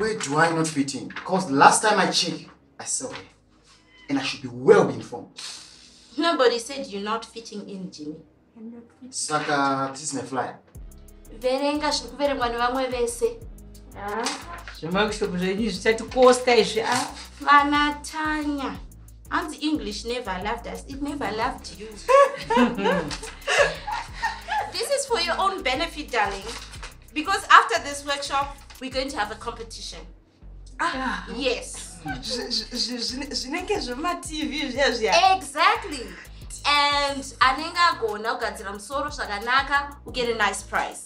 Where do I not fit in? Because last time I checked, I saw her. And I should be well informed. Nobody said you're not fitting in, Jimmy. Saka, this is my flyer. verenga zviri kuverengwa nevamwe vese zvemakishop zvenyu zvichatikosta izvi a vana tanya hanzi english never loved us it never loved you this is for your own benefit darling because after this workshop we're going to have a competition. Yes. Zvinenge zvematv zviya zviya. Exactly. And anenge agona kugadzira musoro zvakanaka you get a nice prize